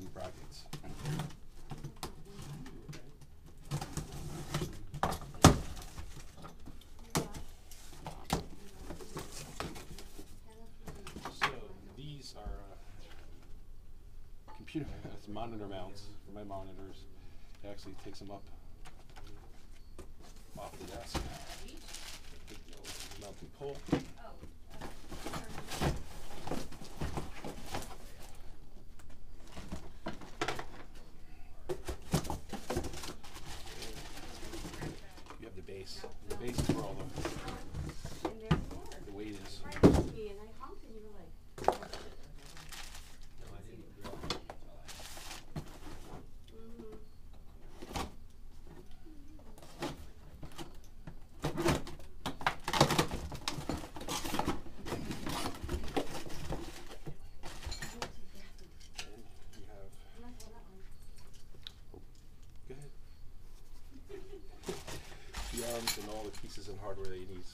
two brackets. So these are uh, computer monitor mounts for my monitors. It actually takes them up off the desk. Mount pull. Base. The base is where all the, And there's more. the weight is. Right next to me, and I honked, and you were like. Mhm. And you have I'm not going that one. Go ahead. Arms and all the pieces and hardware that you need.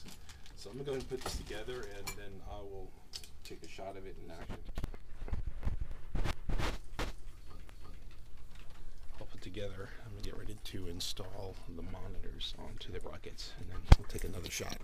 So I'm gonna go ahead and put this together and then I will take a shot of it in action. I'll put together, I'm gonna get ready to install the monitors onto the rockets and then we'll take another shot.